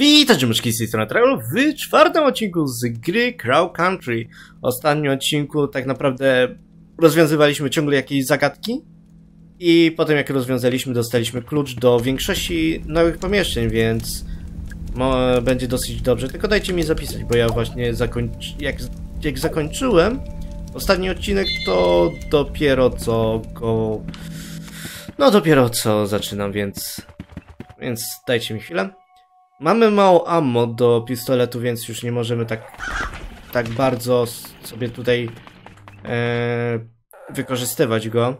Witajcie myszki z tej strony w czwartym odcinku z gry Crow Country. W ostatnim odcinku tak naprawdę rozwiązywaliśmy ciągle jakieś zagadki i potem jak rozwiązaliśmy dostaliśmy klucz do większości nowych pomieszczeń, więc będzie dosyć dobrze. Tylko dajcie mi zapisać, bo ja właśnie zakończy... jak, jak zakończyłem ostatni odcinek, to dopiero co go... No dopiero co zaczynam, więc... Więc dajcie mi chwilę. Mamy mało ammo do pistoletu, więc już nie możemy tak, tak bardzo sobie tutaj e, wykorzystywać go.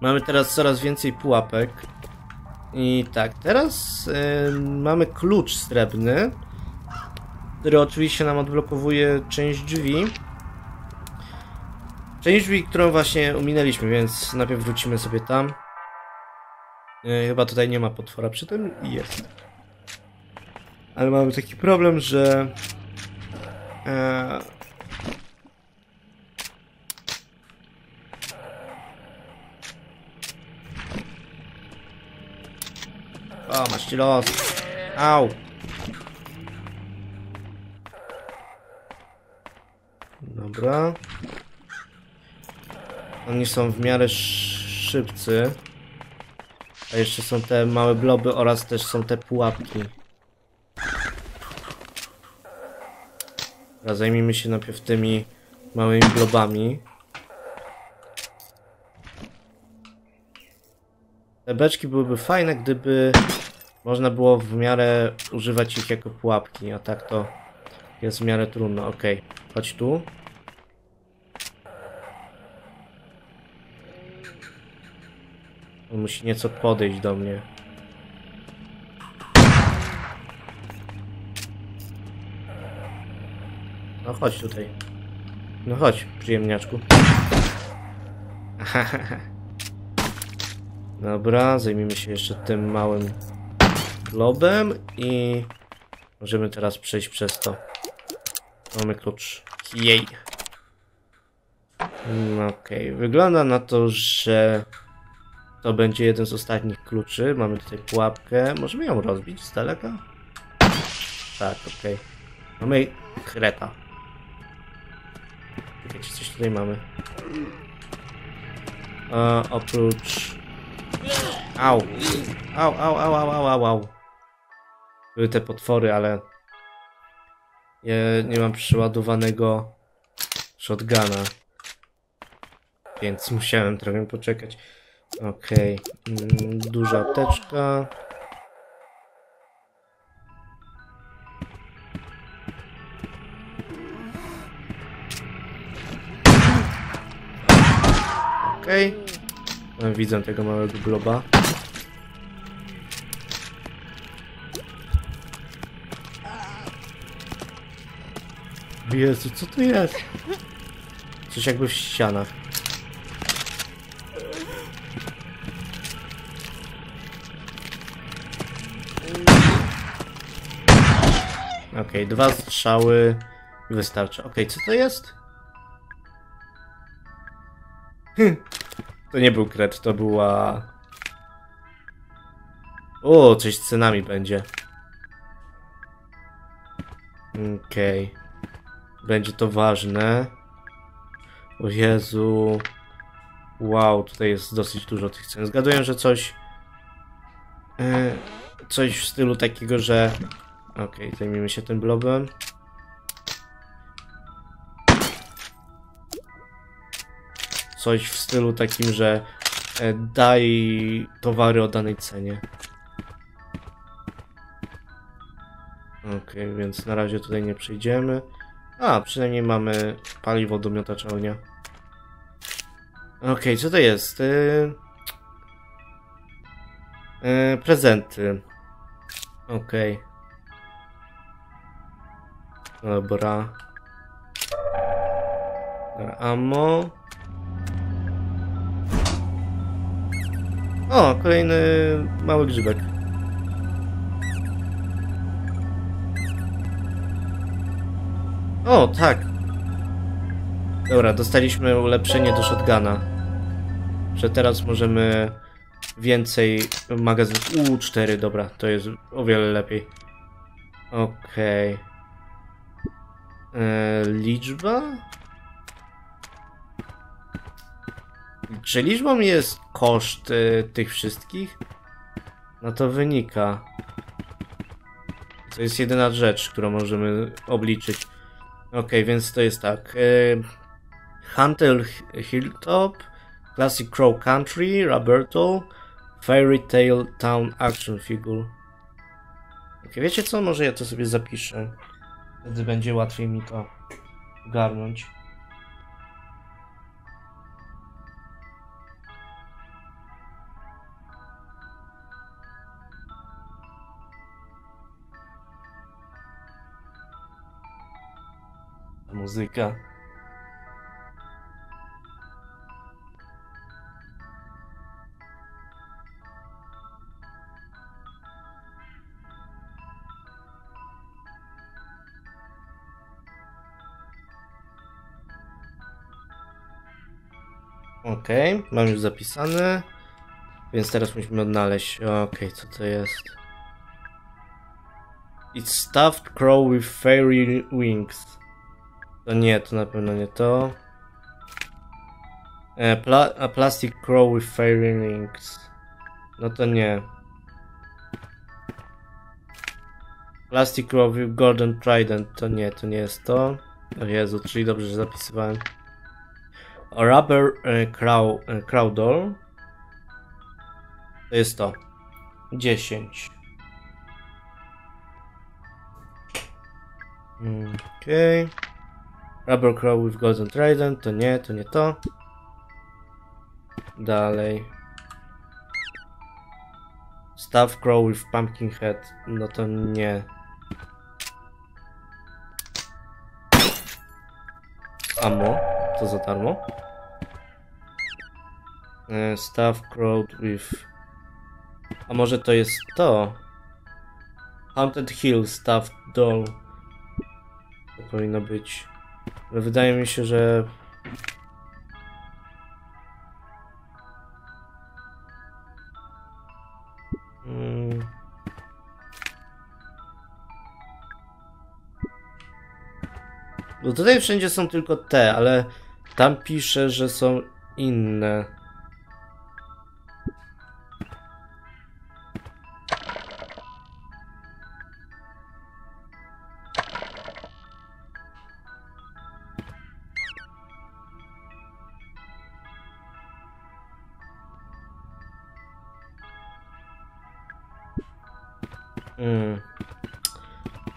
Mamy teraz coraz więcej pułapek. I tak, teraz e, mamy klucz srebrny, który oczywiście nam odblokowuje część drzwi. Część drzwi, którą właśnie ominęliśmy, więc najpierw wrócimy sobie tam. E, chyba tutaj nie ma potwora przy tym. Jest. Ale mamy taki problem, że... E... O, masz ci los. Au. Dobra. Oni są w miarę sz- szybcy. A jeszcze są te małe bloby oraz też są te pułapki. Dobra, zajmijmy się najpierw tymi małymi blobami. Te beczki byłyby fajne, gdyby można było w miarę używać ich jako pułapki, a tak to jest w miarę trudno. Okej, chodź tu. On musi nieco podejść do mnie. No chodź tutaj. No chodź, przyjemniaczku. Dobra, zajmijmy się jeszcze tym małym globem i możemy teraz przejść przez to. Mamy klucz. Jej. Mm, Okej, wygląda na to, że to będzie jeden z ostatnich kluczy. Mamy tutaj pułapkę. Możemy ją rozbić z daleka? Tak, okej. Mamy kreta. Czekajcie, coś tutaj mamy. E, oprócz... Au. Au, au, au, au, au, au, au. Były te potwory, ale... Ja nie mam przeładowanego shotguna. Więc musiałem trochę poczekać. Okej. Mm, Duża apteczka. Widzę tego małego globa. Jezu, co to jest? Coś jakby w ścianach. Okej, dwa strzały wystarczy. Okej, co to jest? Hm, To nie był kret, to była... O, coś z cenami będzie. Okej. Będzie to ważne. O Jezu. Wow, tutaj jest dosyć dużo tych cen. Zgaduję, że coś... e, coś w stylu takiego, że... Okej, zajmijmy się tym blobem. Coś w stylu takim, że e, daj towary o danej cenie. Okej, więc na razie tutaj nie przejdziemy. A, przynajmniej mamy paliwo do miotacza ognia. Okej, co to jest? Yy... Yy, prezenty. Okej. Dobra. Dobra, ammo. O, kolejny mały grzybek. O, tak. Dobra, dostaliśmy ulepszenie do shotguna. Że teraz możemy więcej magazynów. U4, dobra, to jest o wiele lepiej. Okej. E, Liczba? Czy liczbą jest koszt e, tych wszystkich? No to wynika. To jest jedyna rzecz, którą możemy obliczyć. Okej, więc to jest tak. E, Hunter Hilltop, Classic Crow Country, Roberto, Fairy Tale Town Action Figure. Okej, wiecie co? Może ja to sobie zapiszę. Wtedy będzie łatwiej mi to garnąć. Muzyka. Okej, mam już zapisane. Więc teraz musimy odnaleźć. Okej, co to jest? It's stuffed crow with fairy wings. To nie, to na pewno nie to. E, pla a plastic crow with fairy wings. No to nie. Plastic crow with golden trident. To nie, to nie jest to. O Jezu, czyli dobrze, że zapisywałem. A rubber e, crow, e, crow doll. To jest to. 10. Okej. Okay. Rubber Crow with Golden Trident, to nie, to nie to. Dalej. Staff Crow with Pumpkin Head, no to nie. Ammo, to za darmo. E, Staff Crow with... A może to jest to? Haunted Hill Staff Doll. To powinno być. Ale wydaje mi się, że... Mm. Bo tutaj wszędzie są tylko te, ale tam pisze, że są inne. Mm.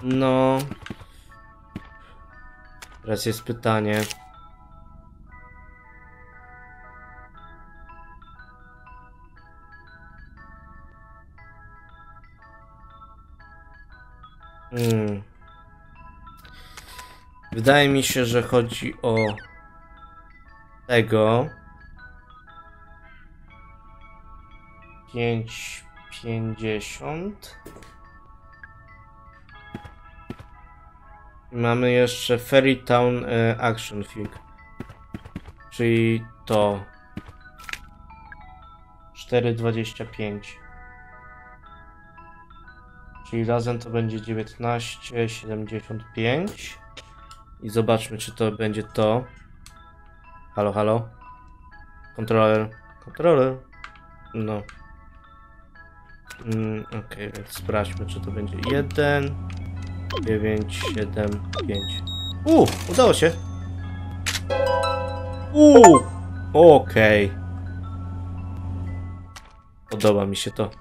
No. Teraz jest pytanie. Hmm. Wydaje mi się, że chodzi o tego. Pięć pięćdziesiąt. Mamy jeszcze Fairy Town e, Action Fig. Czyli to. 4,25. Czyli razem to będzie 19,75. I zobaczmy, czy to będzie to. Halo, halo. Kontroler. Kontroler. No. Mm, okay, więc sprawdźmy, czy to będzie 1. 9, 7, 5. Uuu, udało się. Uuu, okej. Okay. Podoba mi się to.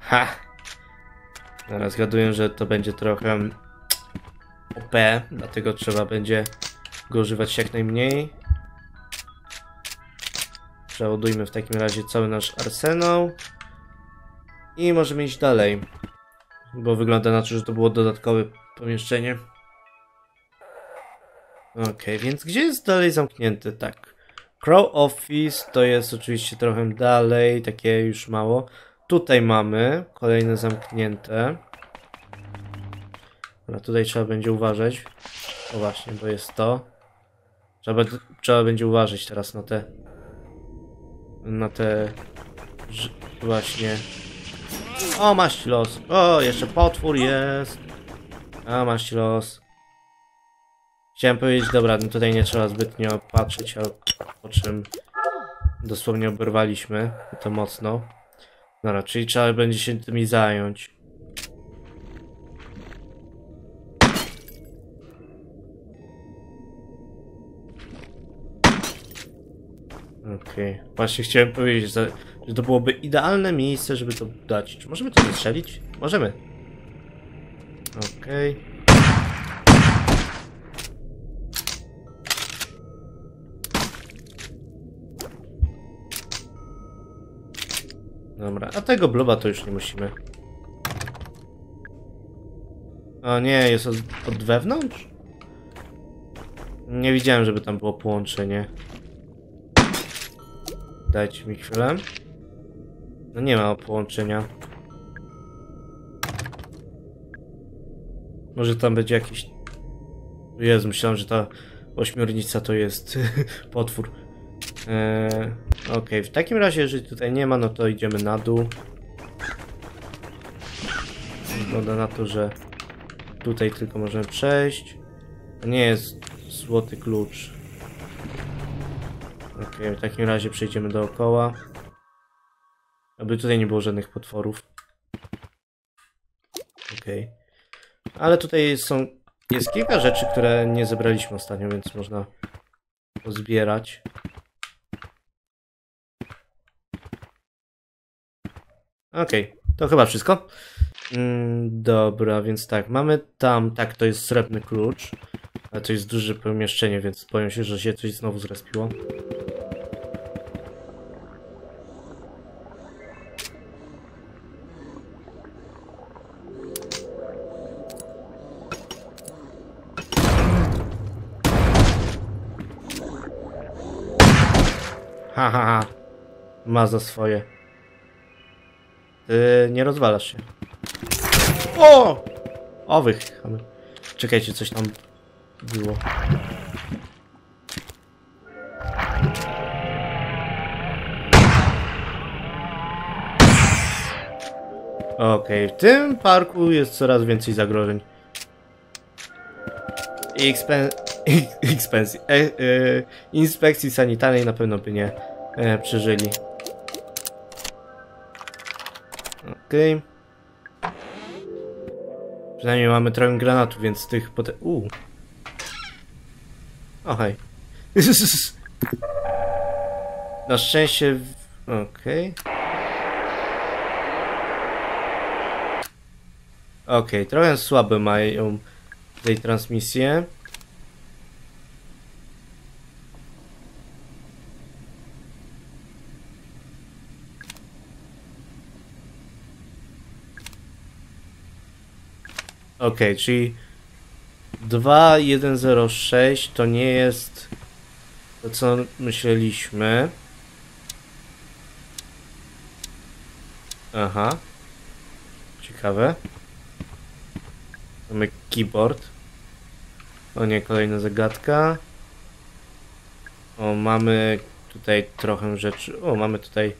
Ha! Teraz zgaduję, że to będzie trochę OP, dlatego trzeba będzie go używać jak najmniej. Przeładujmy w takim razie cały nasz arsenał. I możemy iść dalej. Bo wygląda na to, że to było dodatkowe pomieszczenie. Ok, więc gdzie jest dalej zamknięte? Tak. Crow Office to jest oczywiście trochę dalej, takie już mało. Tutaj mamy kolejne zamknięte. No tutaj trzeba będzie uważać. O właśnie, bo jest to. Trzeba, trzeba będzie uważać teraz na te... Na te... Właśnie... O, masz los. O, jeszcze potwór jest. A, masz los. Chciałem powiedzieć, dobra, no tutaj nie trzeba zbytnio patrzeć, a po czym dosłownie oberwaliśmy to mocno. Dobra, czyli trzeba będzie się tymi zająć. Okej, właśnie chciałem powiedzieć, że, że to byłoby idealne miejsce, żeby to dać. Czy możemy to zestrzelić? Możemy. Okej. Dobra, a tego bloba to już nie musimy. O nie, jest od, od wewnątrz? Nie widziałem, żeby tam było połączenie. Dajcie mi chwilę. No nie ma połączenia. Może tam będzie jakiś... Jezu, myślałem, że ta ośmiornica to jest potwór. Eee, Okej, w takim razie, jeżeli tutaj nie ma, no to idziemy na dół. Wygląda na to, że tutaj tylko możemy przejść. To nie jest złoty klucz. Okej, w takim razie przejdziemy dookoła. Aby tutaj nie było żadnych potworów. Okej. Ale tutaj są... Jest kilka rzeczy, które nie zebraliśmy ostatnio, więc można pozbierać. Okej, to chyba wszystko. Mm, dobra, więc tak, mamy tam, tak, to jest srebrny klucz. Ale to jest duże pomieszczenie, więc boję się, że się coś znowu zrespiło. Ma za swoje. Ty nie rozwalasz się. O! Owych. Czekajcie, coś tam było. Okej, w tym parku jest coraz więcej zagrożeń. Expen... Expensji... E, e, inspekcji sanitarnej na pewno by nie e, przeżyli. Okej. Przynajmniej mamy trochę granatów, więc tych potem... Uuu. O hej. Na szczęście... Okej. Okej, trochę słabe mają tej transmisje. Okej, czyli 2106 to nie jest to, co myśleliśmy. Aha. Ciekawe. Mamy keyboard. O nie, kolejna zagadka. O, mamy tutaj trochę rzeczy. O, mamy tutaj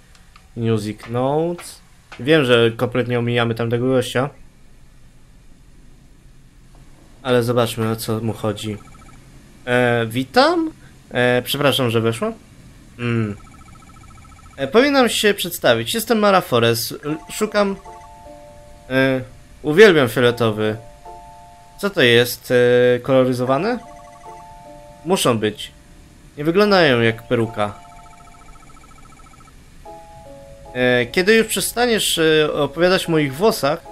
music notes. Wiem, że kompletnie omijamy tamtego gościa. Ale zobaczmy o co mu chodzi. E, witam. E, przepraszam, że weszłam. Mm. E, powinnam się przedstawić. Jestem Mara Forest. Szukam. E, uwielbiam fioletowy. Co to jest? E, koloryzowane? Muszą być. Nie wyglądają jak peruka. E, kiedy już przestaniesz e, opowiadać o moich włosach,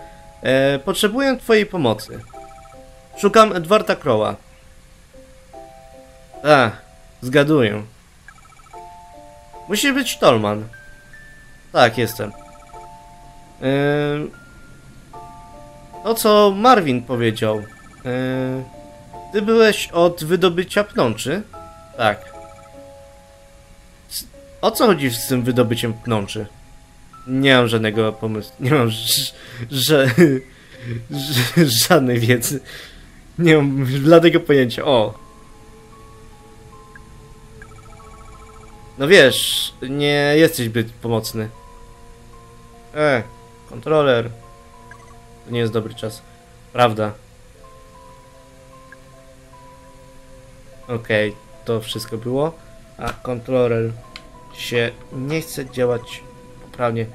e, potrzebuję twojej pomocy. Szukam Edwarda Crowa. A, zgaduję. Musi być Tolman. Tak, jestem. Yy... To, co Marvin powiedział. Yy... Ty byłeś od wydobycia pnączy? Tak. O co chodzi z tym wydobyciem pnączy? Nie mam żadnego pomysłu. Nie mam żadnej wiedzy. Nie mam żadnego pojęcia. O. No wiesz, nie jesteś zbyt pomocny. E, kontroler. To nie jest dobry czas. Prawda. Okej, to wszystko było. A kontroler się nie chce działać poprawnie.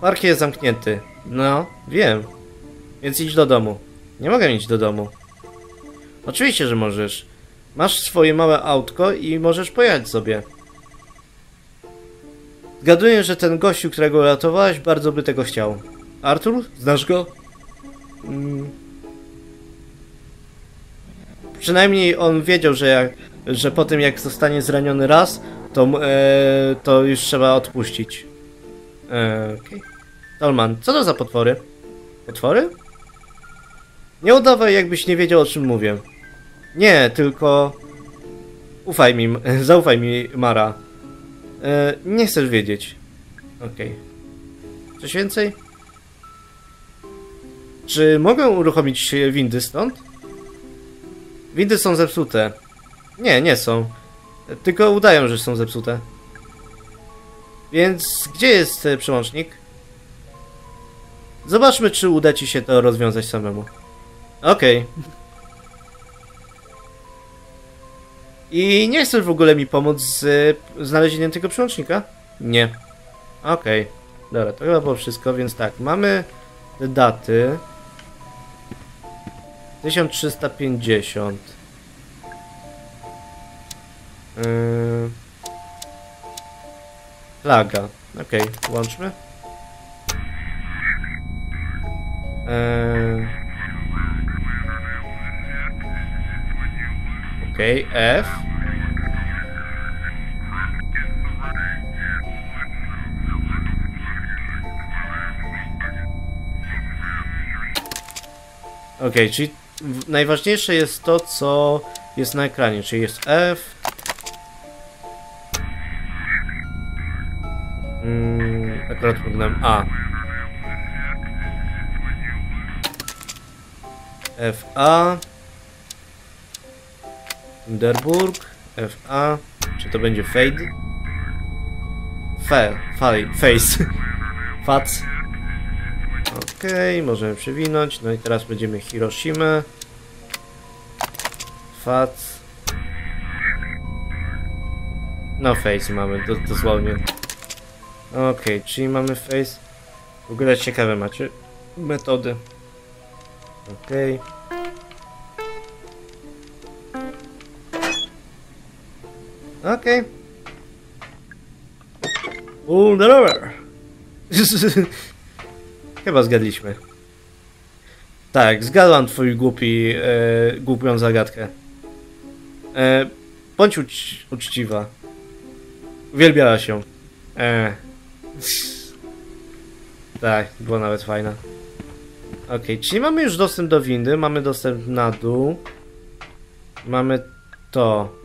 Park jest zamknięty. No, wiem. Więc idź do domu. Nie mogę iść do domu. Oczywiście, że możesz. Masz swoje małe autko i możesz pojechać sobie. Zgaduję, że ten gościu, którego ratowałeś, bardzo by tego chciał. Artur? Znasz go? Mm. Przynajmniej on wiedział, że, jak, że po tym jak zostanie zraniony raz, to, e, to już trzeba odpuścić. E, Okej. Tolman, co to za potwory? Potwory? Nie udawaj, jakbyś nie wiedział, o czym mówię. Nie, tylko... Ufaj mi, zaufaj mi, Mara. E, nie chcesz wiedzieć. Okej. Coś więcej? Czy mogę uruchomić windy stąd? Windy są zepsute. Nie, nie są. Tylko udają, że są zepsute. Więc gdzie jest e, przełącznik? Zobaczmy, czy uda ci się to rozwiązać samemu. Okej. I nie chcesz w ogóle mi pomóc z e, znalezieniem tego przełącznika? Nie. Okej. Dobra, to chyba było wszystko, więc tak, mamy te daty. 1350. Yy... Flaga. Okej, włączmy. Yy... Okej, F. Okej, czyli w- najważniejsze jest to, co jest na ekranie, czyli jest F. Mm, akurat pognałem A. FA. Hinderburg. FA. Czy to będzie Fade? Fe, faj, Face. Fac. Okej, możemy przewinąć. No i teraz będziemy Hiroshima. Fac. No face mamy, do, dosłownie. Okej, czyli mamy face. W ogóle ciekawe macie metody. Okej. Okej. Pull the rower. Chyba zgadliśmy. Tak, zgadłam twój głupi, e, głupią zagadkę. E, bądź ucz, uczciwa. Uwielbiała się. E. Tak, była nawet fajna. Okej, czyli mamy już dostęp do windy, mamy dostęp na dół. Mamy to.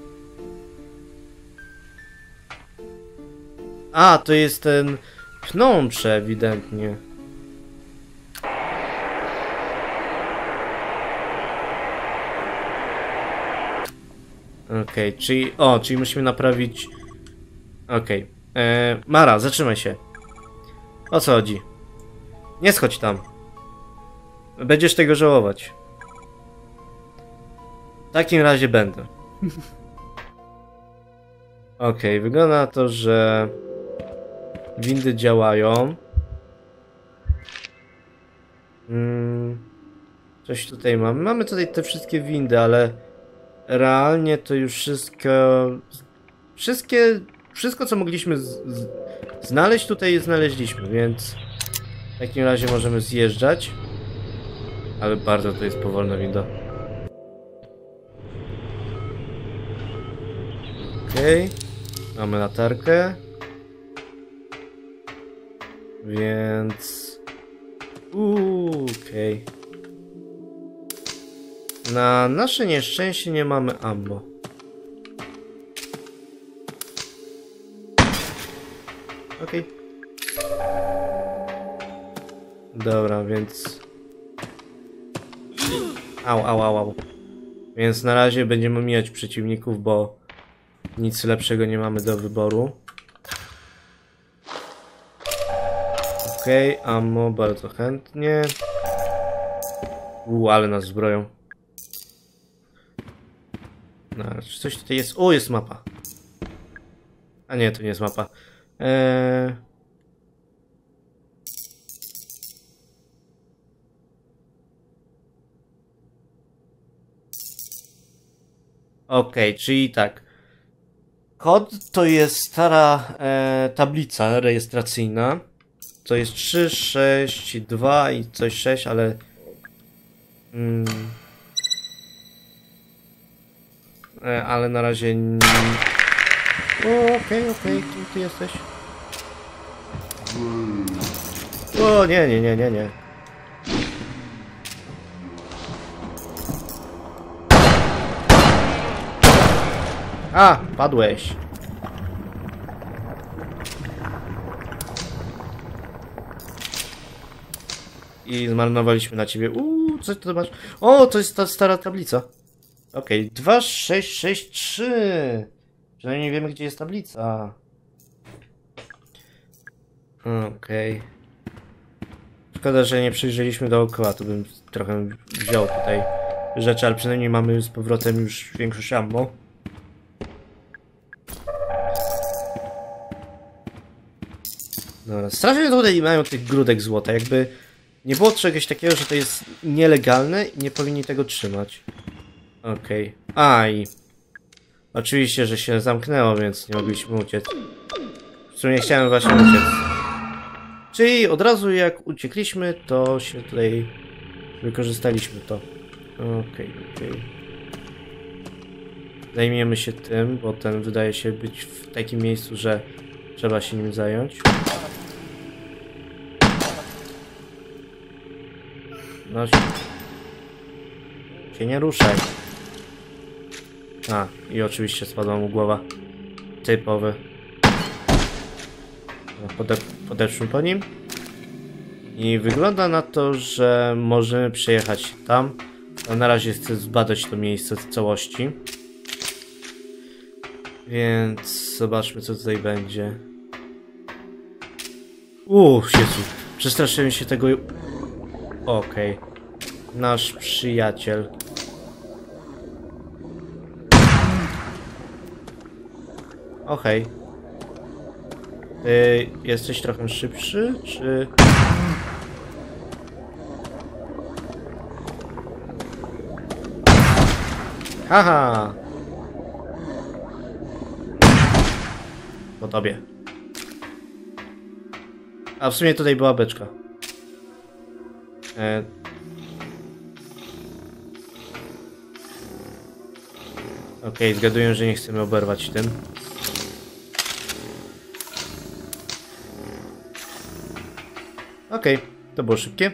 A, to jest ten pnącze ewidentnie. Okej, czyli... O, czyli musimy naprawić... Okej. Okay. Mara, zatrzymaj się. O co chodzi? Nie schodź tam. Będziesz tego żałować. W takim razie będę. Okej, wygląda na to, że windy działają. Mm, coś tutaj mamy. Mamy tutaj te wszystkie windy, ale realnie to już wszystko... Wszystkie... Wszystko, co mogliśmy znaleźć, tutaj znaleźliśmy, więc w takim razie możemy zjeżdżać. Ale bardzo to jest powolna winda. Okej. Mamy latarkę. Więc... Okej. Na nasze nieszczęście nie mamy ammo. Okej. Dobra, więc... Au, au, au, au. Więc na razie będziemy mijać przeciwników, bo nic lepszego nie mamy do wyboru. Okej, okay, ammo bardzo chętnie. U, ale nas zbroją. No, czy coś tutaj jest? O, jest mapa. A nie, to nie jest mapa. Eee... Okej, okay, czyli tak. Kod to jest stara e, tablica rejestracyjna. To jest 3, 6, 2 i coś 6, ale... Mm, e, ale na razie... Okej, okej, okay, kim ty jesteś? O, nie, nie, nie, nie, nie. A, padłeś. I zmarnowaliśmy na ciebie. Uuu, co ty masz? O, to jest ta stara tablica. Okej, okay. 2, 6, 6, 3. Przynajmniej wiemy, gdzie jest tablica. Okej. Okay. Szkoda, że nie przyjrzeliśmy dookoła, to bym trochę wziął tutaj rzeczy, ale przynajmniej mamy z powrotem już większość ammo. Dobra, strasznie tutaj mają tych grudek złota, jakby nie było czegoś takiego, że to jest nielegalne i nie powinni tego trzymać. Okej. Okay. A i... Oczywiście, że się zamknęło, więc nie mogliśmy uciec. W sumie chciałem właśnie uciec. Czyli od razu jak uciekliśmy, to się tutaj wykorzystaliśmy to. Okej, okay, okej. Okay. Zajmiemy się tym, bo ten wydaje się być w takim miejscu, że trzeba się nim zająć. No się... nie ruszaj. A, i oczywiście spadła mu głowa. Typowy. No, pode podeszłem po nim. I wygląda na to, że możemy przejechać tam. A na razie chcę zbadać to miejsce w całości. Więc zobaczmy co tutaj będzie. Uuu, Jezu. Przestraszyłem się tego Okej. Okay. Nasz przyjaciel. Okej. Okay. Jesteś trochę szybszy, czy... Haha! Po tobie. A w sumie tutaj była beczka. E... Okej, okay, zgaduję, że nie chcemy oberwać tym. Okej, okay, to było szybkie.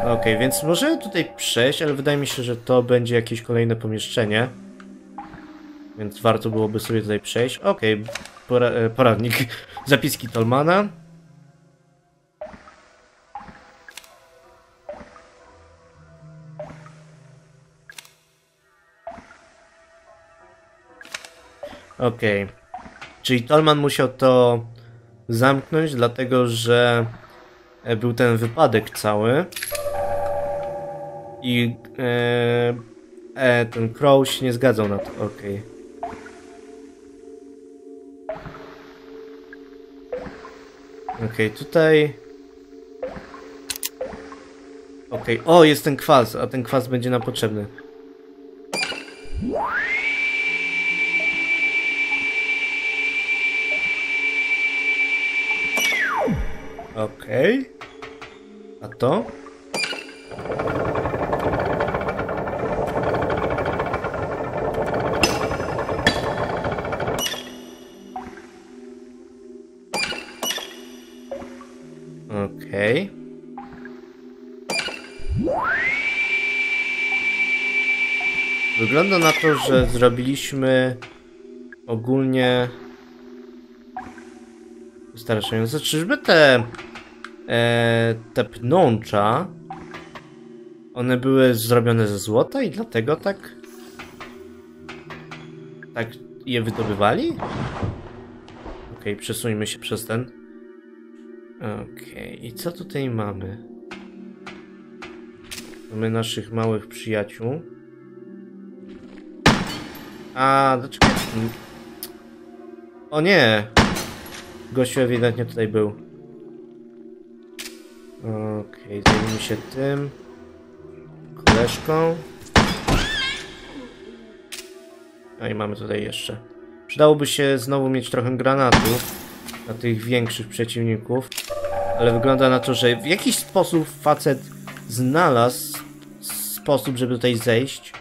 Okej, okay, więc możemy tutaj przejść, ale wydaje mi się, że to będzie jakieś kolejne pomieszczenie. Więc warto byłoby sobie tutaj przejść. Okej, okay, pora e, poradnik. Zapiski Tolmana. Okej. Okay. Czyli Tolman musiał to zamknąć, dlatego że e, był ten wypadek cały. I e, e, ten Crow się nie zgadzał na to. Okej. Okay. Okej, okay, tutaj... Okej, okay. o jest ten kwas, a ten kwas będzie nam potrzebny. Okej. Okay. A to? Okej. Okay. Wygląda na to, że zrobiliśmy ogólnie wystarczająco. Czyżby te e, te pnącza one były zrobione ze złota i dlatego tak tak je wydobywali? Okay, przesuńmy się przez ten Okej, i co tutaj mamy? Mamy naszych małych przyjaciół. A, dlaczego... O nie! Gościu ewidentnie tutaj był. Okej, zajmijmy się tym. Koleżką. No i mamy tutaj jeszcze. Przydałoby się znowu mieć trochę granatów na tych większych przeciwników. Ale wygląda na to, że w jakiś sposób facet znalazł sposób, żeby tutaj zejść.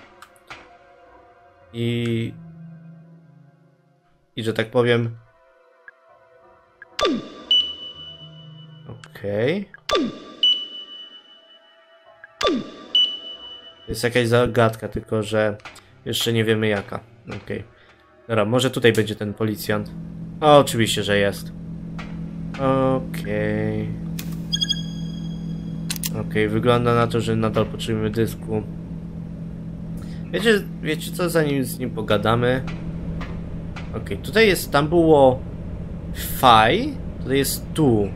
I... I że tak powiem... Okej. Okay. Jest jakaś zagadka, tylko że jeszcze nie wiemy jaka. Okej. Okay. Dobra, może tutaj będzie ten policjant. O, oczywiście, że jest. Okej. Okay. Okej, okay, wygląda na to, że nadal potrzebujemy dysku. Wiecie, wiecie co, zanim z nim pogadamy? Okej, okay, tutaj jest, tam było Fi, tutaj jest tu.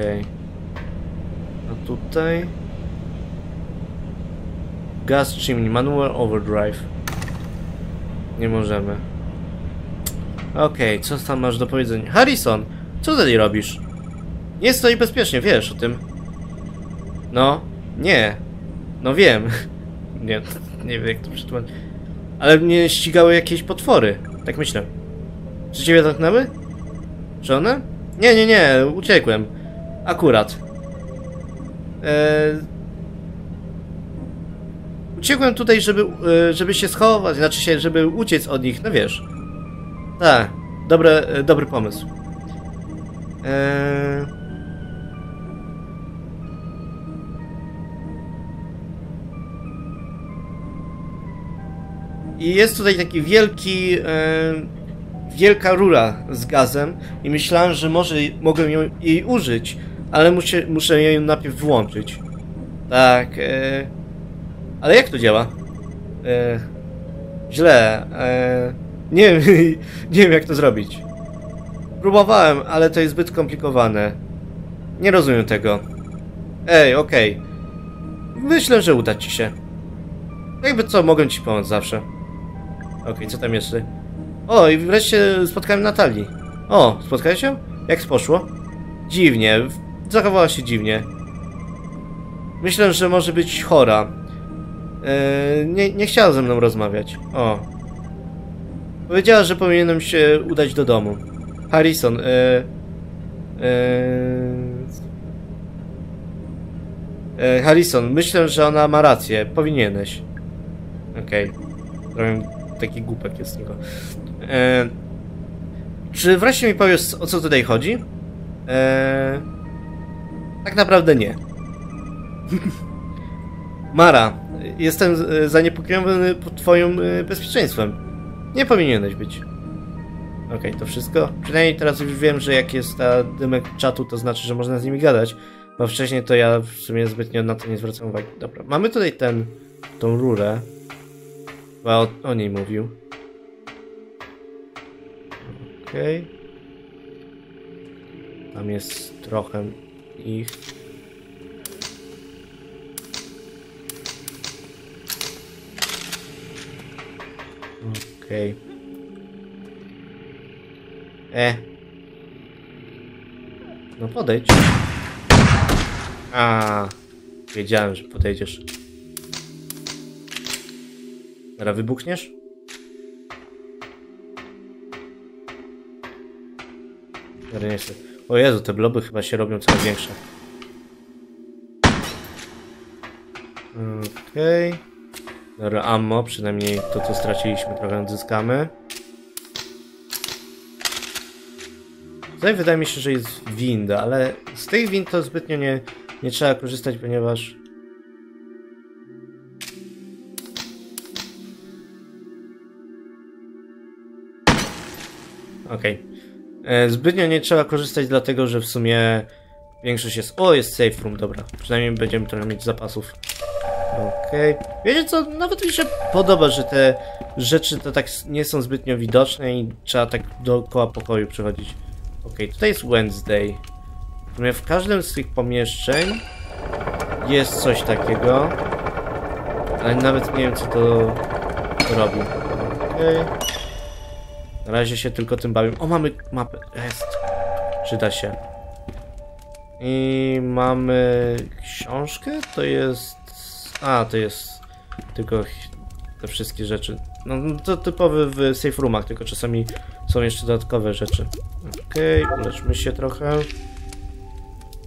Okej. Okay. A tutaj... Gas chimney, manual overdrive. Nie możemy. Okej, okay, co tam masz do powiedzenia? Harrison, co tutaj robisz? Nie stoi bezpiecznie, wiesz o tym. No, nie. No wiem. Nie, nie wiem jak to przetłumaczyć. Ale mnie ścigały jakieś potwory. Tak myślę. Czy ciebie dotknęły? Czy one? Nie, nie, nie, uciekłem. Akurat. Eee... Uciekłem tutaj, żeby, e, żeby się schować, znaczy się, żeby uciec od nich, no wiesz. Tak, dobre, dobry pomysł. Eee... I jest tutaj taki wielki, e, wielka rura z gazem i myślałem, że może mogę ją, jej użyć, ale muszę, muszę ją najpierw włączyć. Tak, e, ale jak to działa? E, źle. E, nie wiem, nie wiem jak to zrobić. Próbowałem, ale to jest zbyt skomplikowane. Nie rozumiem tego. Ej, okej. Okay. Myślę, że uda ci się. Jakby co, mogę ci pomóc zawsze. Okej, okay, co tam jeszcze? O, i wreszcie spotkałem Natalii. O, spotkałeś się? Jak poszło? Dziwnie. Zachowała się dziwnie. Myślę, że może być chora. Eee, nie, nie chciała ze mną rozmawiać. O. Powiedziała, że powinienem się udać do domu. Harrison, e, e, Harrison, myślę, że ona ma rację. Powinieneś. Okej. Okay. taki głupek jest tylko. E, czy wreszcie mi powiesz, o co tutaj chodzi? E, tak naprawdę nie. Mara, jestem zaniepokojony twoim e, bezpieczeństwem. Nie powinieneś być. Okej, okay, to wszystko. Przynajmniej teraz już wiem, że jak jest ta dymek czatu, to znaczy, że można z nimi gadać. Bo wcześniej to ja w sumie zbytnio na to nie zwracam uwagi. Dobra, mamy tutaj ten, tą rurę. Chyba o, o niej mówił. Okej. Okay. Tam jest trochę ich. Okej. Okay. E. No podejdź. A, wiedziałem, że podejdziesz. Teraz wybuchniesz? Ale nie. O Jezu, te bloby chyba się robią coraz większe. Okej. Okay. Ammo, przynajmniej to co straciliśmy trochę odzyskamy. Tutaj wydaje mi się, że jest winda, ale z tych wind to zbytnio nie, nie trzeba korzystać, ponieważ... Okej. Okay. E, zbytnio nie trzeba korzystać, dlatego że w sumie większość jest... O, jest safe room, dobra. Przynajmniej będziemy trochę mieć zapasów. Okej. Wiecie co, nawet mi się podoba, że te rzeczy to tak nie są zbytnio widoczne i trzeba tak dookoła pokoju przechodzić. Okej, tutaj jest Wednesday. W sumie w każdym z tych pomieszczeń jest coś takiego. Ale nawet nie wiem co to robi. Okej. Na razie się tylko tym bawię. O, mamy mapę. Jest. Przyda się. I mamy książkę? To jest... A, to jest tylko te wszystkie rzeczy. No to typowy w safe roomach, tylko czasami są jeszcze dodatkowe rzeczy. Okej, uleczmy się trochę.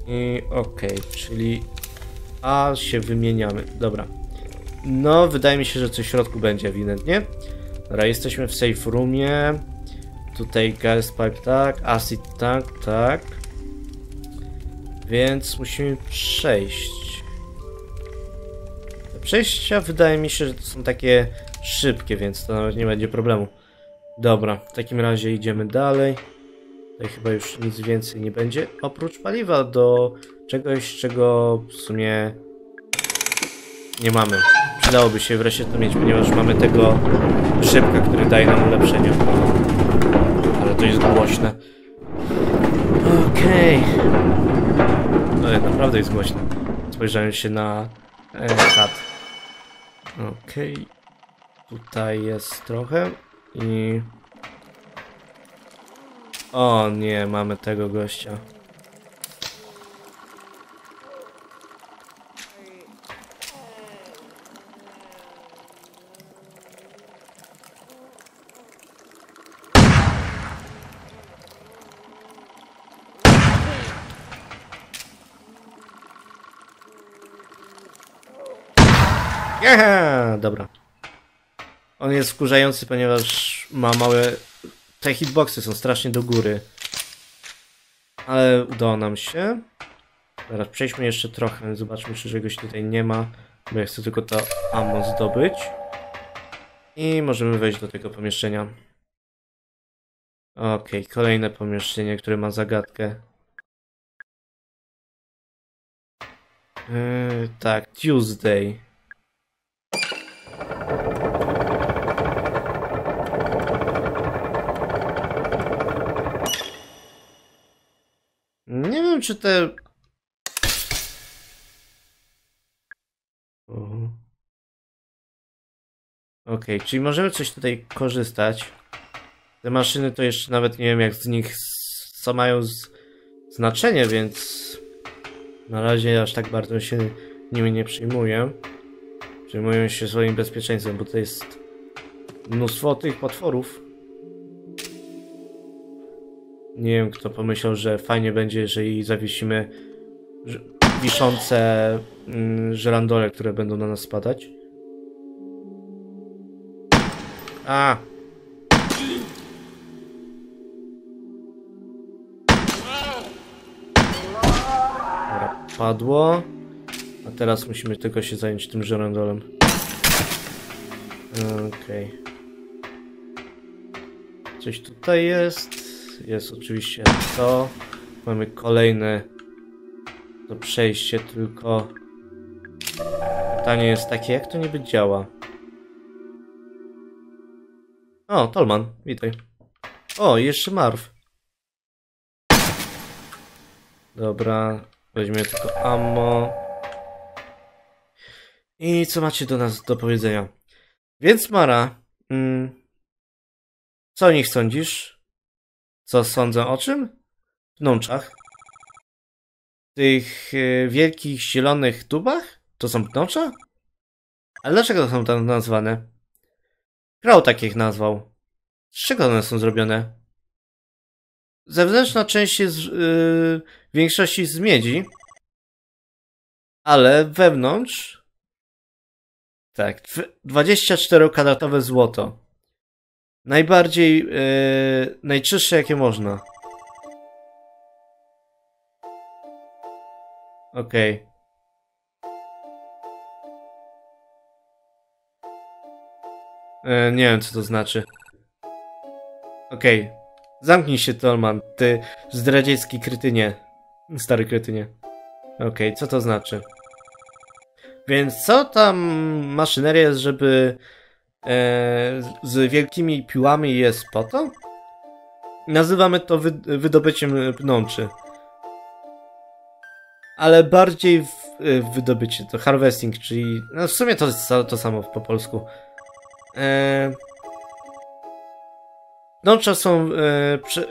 I okej, czyli... A, się wymieniamy. Dobra. No, wydaje mi się, że coś w środku będzie ewidentnie. Dobra, jesteśmy w safe roomie. Tutaj gas pipe tak, acid tak, tak. Więc musimy przejść. Te przejścia wydaje mi się, że to są takie szybkie, więc to nawet nie będzie problemu. Dobra, w takim razie idziemy dalej. Tutaj chyba już nic więcej nie będzie, oprócz paliwa do czegoś, czego w sumie nie mamy. Przydałoby się wreszcie to mieć, ponieważ mamy tego szybka, który daje nam ulepszenie. To jest głośne. Okej. No, naprawdę jest głośno. Spojrzałem się na e, czat. Okej. Tutaj jest trochę i... O nie, mamy tego gościa. Jaha, dobra. On jest wkurzający, ponieważ ma małe... Te hitboxy są strasznie do góry. Ale udało nam się. Teraz przejdźmy jeszcze trochę, zobaczmy czy czegoś tutaj nie ma. Bo ja chcę tylko to ammo zdobyć. I możemy wejść do tego pomieszczenia. Okej, kolejne pomieszczenie, które ma zagadkę. Yy, tak, Tuesday. Nie wiem, czy te. O. Okej, czyli możemy coś tutaj korzystać. Te maszyny to jeszcze nawet nie wiem, jak z nich co mają z... znaczenie, więc na razie aż tak bardzo się nimi nie przyjmuję. Przejmuję się swoim bezpieczeństwem, bo to jest mnóstwo tych potworów. Nie wiem, kto pomyślał, że fajnie będzie, jeżeli zawiesimy wiszące mm, żerandole, które będą na nas spadać. A! Dobra, padło. A teraz musimy tylko się zająć tym żerandolem. Okej. Coś tutaj jest. Jest oczywiście to. Mamy kolejne to przejście, tylko pytanie jest takie, jak to niby działa? O, Tolman, witaj. O, jeszcze Marv. Dobra, weźmiemy tylko ammo. I co macie do nas do powiedzenia? Więc Mara, mm, co o nich sądzisz? Co sądzę o czym? Pnączach. Tych e, wielkich zielonych tubach? To są pnącza? Ale dlaczego są tak nazwane? Krał takich nazwał. Z czego one są zrobione? Zewnętrzna część jest w większości z miedzi, ale wewnątrz tak, dw- 24-karatowe złoto. Najbardziej, yy, najczystsze jakie można. Okej. E, nie wiem, co to znaczy. Okej. Zamknij się, Tolman, ty zdradziecki krytynie. Stary krytynie. Okej, co to znaczy? Więc co tam maszyneria jest, żeby z wielkimi piłami jest po to? Nazywamy to wy, wydobyciem pnączy. Ale bardziej w, wydobycie, to harvesting, czyli no w sumie to jest to, samo po polsku. E, pnącza są, e, prze,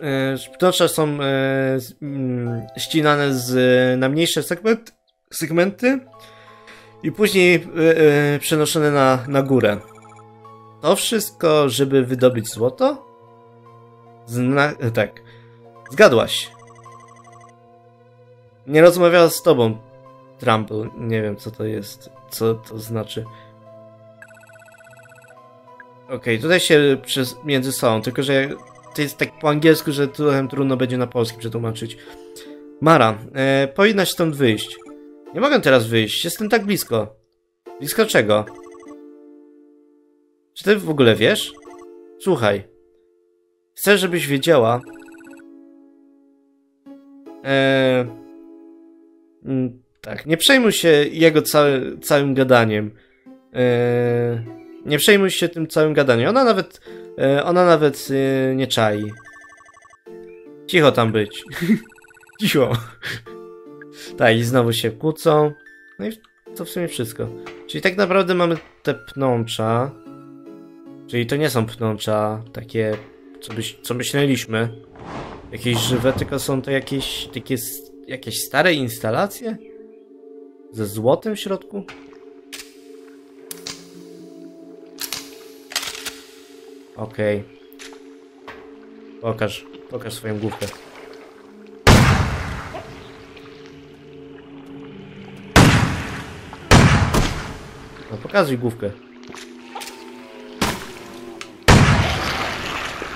e, pnącza są e, mm, ścinane z, na mniejsze segment, segmenty i później e, e, przenoszone na, na górę. To wszystko, żeby wydobyć złoto? Zna tak. Zgadłaś. Nie rozmawiała z tobą, Trumple. Nie wiem, co to jest. Co to znaczy. Okej, okay, tutaj się przez, między sobą, tylko że to jest tak po angielsku, że trochę trudno będzie na polski przetłumaczyć. Mara, e, powinnaś stąd wyjść. Nie mogę teraz wyjść, jestem tak blisko. Blisko czego? Czy ty w ogóle wiesz? Słuchaj. Chcę, żebyś wiedziała. Eee, tak, nie przejmuj się jego cały, całym gadaniem. Eee, nie przejmuj się tym całym gadaniem. Ona nawet, e, ona nawet e, nie czai. Cicho tam być. Cicho. tak, i znowu się kłócą. No i to w sumie wszystko. Czyli tak naprawdę mamy te pnącza. Czyli to nie są pnącza takie, co, byś, co myśleliśmy. Jakieś żywe, tylko są to jakieś takie jakieś stare instalacje? Ze złotem w środku? Okej. Okay. Pokaż, pokaż swoją główkę. No pokazuj główkę.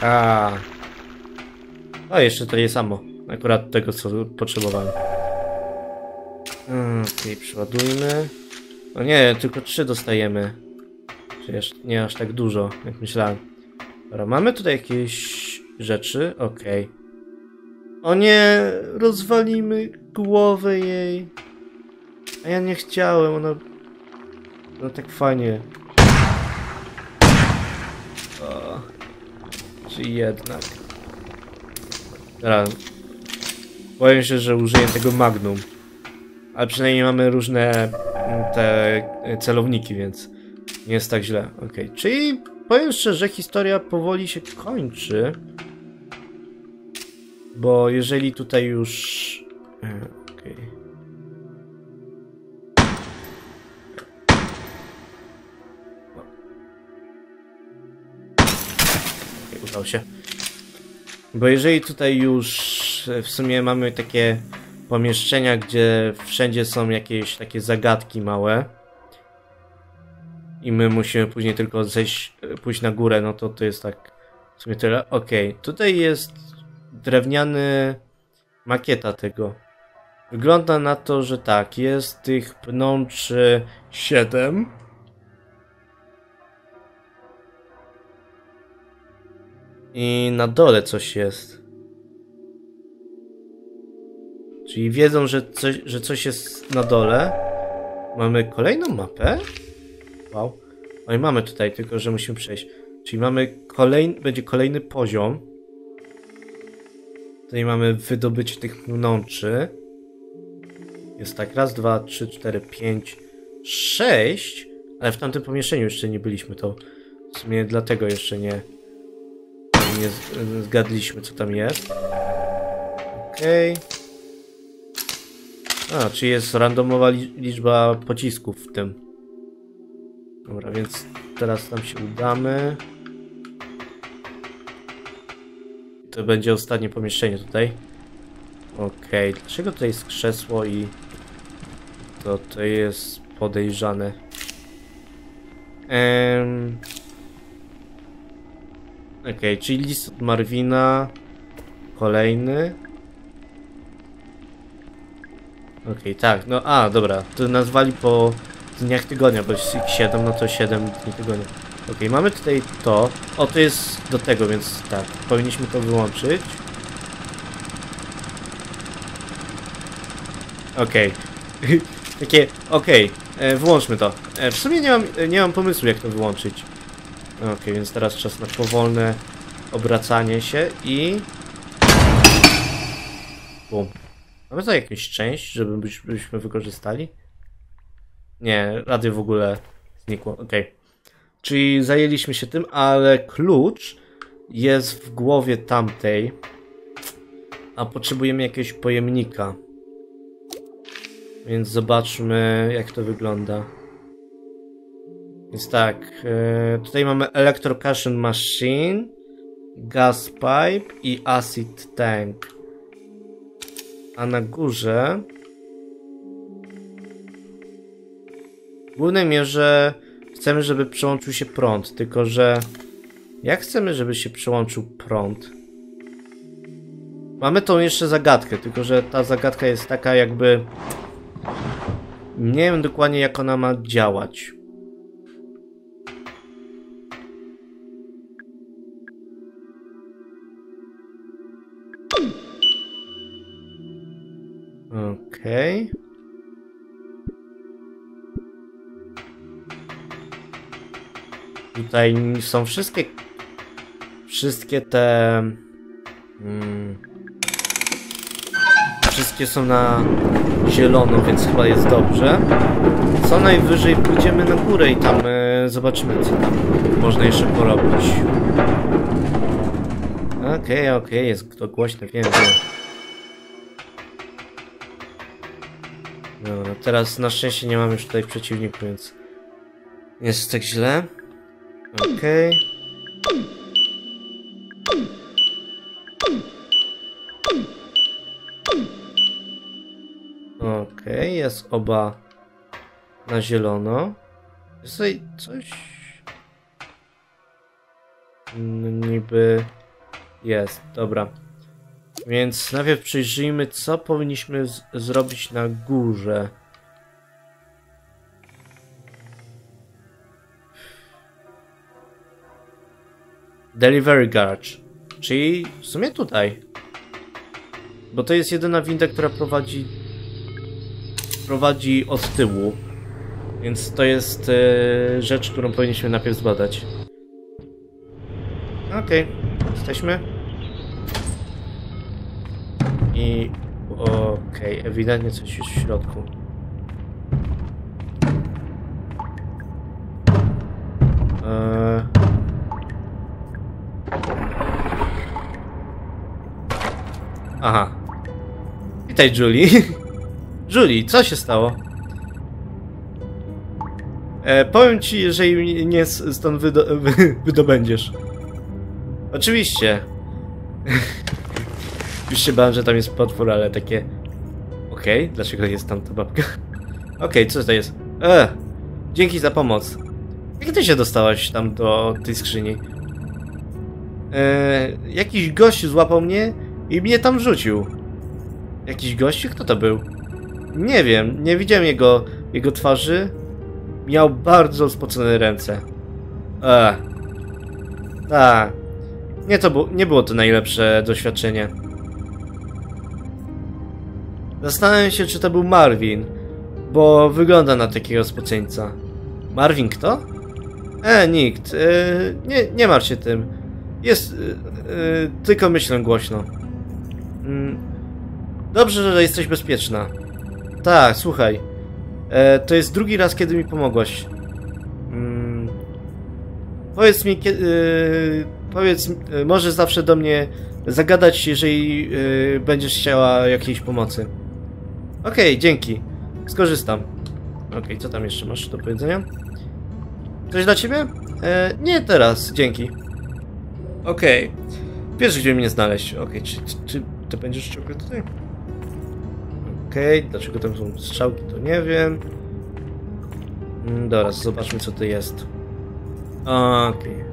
A. A jeszcze to nie samo. Akurat tego, co potrzebowałem. Okej, okay, przeładujmy. No nie, tylko trzy dostajemy. Przecież nie aż tak dużo, jak myślałem. Dobra, mamy tutaj jakieś rzeczy. Okej. Okay. O nie, rozwalimy głowę jej. A ja nie chciałem, ona... No tak fajnie. O. Czy jednak. Dobra. Boję się, że użyję tego magnum. Ale przynajmniej mamy różne mm, te celowniki, więc nie jest tak źle. Ok, czyli powiem szczerze, że historia powoli się kończy. Bo jeżeli tutaj już... E, okej. Okay. Okay, udało się. Bo jeżeli tutaj już w sumie mamy takie pomieszczenia, gdzie wszędzie są jakieś takie zagadki małe i my musimy później tylko zejść, pójść na górę, no to to jest tak w sumie tyle. Ok, tutaj jest drewniany makieta tego. Wygląda na to, że tak, jest tych pnączy 7. I na dole coś jest. Czyli wiedzą, że coś, że coś jest na dole. Mamy kolejną mapę. Wow. No i mamy tutaj, tylko że musimy przejść. Czyli mamy kolejny, będzie kolejny poziom. Tutaj mamy wydobycie tych pnączy. Jest tak, raz, dwa, trzy, cztery, pięć, sześć. Ale w tamtym pomieszczeniu jeszcze nie byliśmy, to w sumie dlatego jeszcze nie, nie zgadliśmy, co tam jest. Okej. Okay. A, czy jest randomowa liczba pocisków w tym. Dobra, więc teraz tam się udamy. To będzie ostatnie pomieszczenie tutaj. Okej, okay. dlaczego tutaj jest krzesło i to to jest podejrzane? Um... Okej, okay, czyli list od Marwina. Kolejny. Okej, okay, tak, no a, dobra, to nazwali po dniach tygodnia, bo jest 7, no to 7 dni tygodnia. Okej, okay, mamy tutaj to. O, to jest do tego, więc tak, powinniśmy to wyłączyć. Okej. Okay. Takie, okej. E, wyłączmy to. E, w sumie nie mam, nie mam pomysłu, jak to wyłączyć. Okej, więc teraz czas na powolne obracanie się i... Bum. Mamy to jakąś część, żeby byś- byśmy wykorzystali? Nie, radio w ogóle znikło, okej. Czyli zajęliśmy się tym, ale klucz jest w głowie tamtej. A potrzebujemy jakiegoś pojemnika. Więc zobaczmy, jak to wygląda. Więc tak, e, tutaj mamy Electrocution Machine, Gas Pipe i Acid Tank. A na górze w głównej mierze chcemy, żeby przełączył się prąd, tylko że jak chcemy, żeby się przełączył prąd? Mamy tą jeszcze zagadkę, tylko że ta zagadka jest taka jakby... Nie wiem dokładnie jak ona ma działać. Okej. Tutaj są wszystkie... Wszystkie te... Mm, wszystkie są na zielono, więc chyba jest dobrze. Co najwyżej pójdziemy na górę i tam e, zobaczymy, co tam można jeszcze porobić. Okej, okej, jest to głośne, wiem, wiem. No, teraz na szczęście nie mam już tutaj przeciwników, więc nie jest tak źle. Okej. Okej, jest oba na zielono. Jest tutaj coś... Mm, Niby jest, dobra. Więc najpierw przyjrzyjmy, co powinniśmy zrobić na górze. Delivery Garage. Czyli w sumie tutaj. Bo to jest jedyna winda, która prowadzi prowadzi od tyłu. Więc to jest e, rzecz, którą powinniśmy najpierw zbadać. Okej, jesteśmy. I okej, ewidentnie coś jest w środku. Eee... Aha. Witaj, Julie. Julie, co się stało? E, powiem ci, jeżeli mnie stąd wydo wy wydobędziesz. Oczywiście. Już że tam jest potwór, ale takie... Okej, dlaczego jest tam ta babka? Okej, co to jest? E, dzięki za pomoc. Jak ty się dostałaś tam do tej skrzyni? E, jakiś gość złapał mnie i mnie tam rzucił. Jakiś gość? Kto to był? Nie wiem, nie widziałem jego, jego twarzy. Miał bardzo spocone ręce. Eee. Tak. Nie, to bu- nie było to najlepsze doświadczenie. Zastanawiam się, czy to był Marvin, bo wygląda na takiego spoceńca. Marvin kto? E, nikt. E, nie, nie martw się tym. Jest... E, e, tylko myślę głośno. Mm, dobrze, że jesteś bezpieczna. Tak, słuchaj. E, to jest drugi raz, kiedy mi pomogłaś. Mm, powiedz mi, kiedy. E, powiedz, e, możesz zawsze do mnie zagadać, jeżeli e, będziesz chciała jakiejś pomocy. Okej, dzięki. Skorzystam. Okej, co tam jeszcze masz do powiedzenia? Coś dla ciebie? E, nie teraz, dzięki. Okej. Wiesz, gdzie mnie znaleźć. Okej, czy, czy, czy ty będziesz ciągle tutaj? Okej, dlaczego tam są strzałki, to nie wiem. Mm, Dobra, zobaczmy co to jest. Okej.